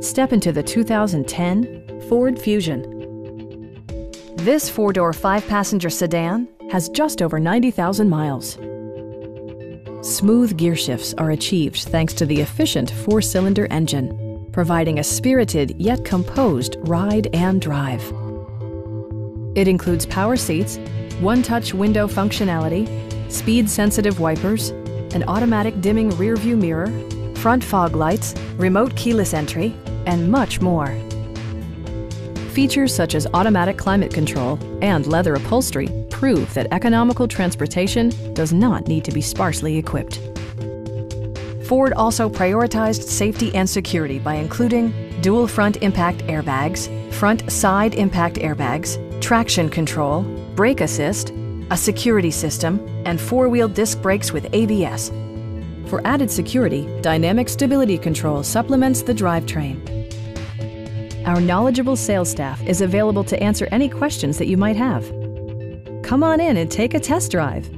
Step into the 2010 Ford Fusion. This four-door, five-passenger sedan has just over 90,000 miles. Smooth gear shifts are achieved thanks to the efficient four-cylinder engine, providing a spirited yet composed ride and drive. It includes power seats, one-touch window functionality, speed-sensitive wipers, an automatic dimming rearview mirror, front fog lights, remote keyless entry, and much more. Features such as automatic climate control and leather upholstery prove that economical transportation does not need to be sparsely equipped. Ford also prioritized safety and security by including dual front impact airbags, front side impact airbags, traction control, brake assist, a security system, and four-wheel disc brakes with ABS. For added security, Dynamic Stability Control supplements the drivetrain. Our knowledgeable sales staff is available to answer any questions that you might have. Come on in and take a test drive.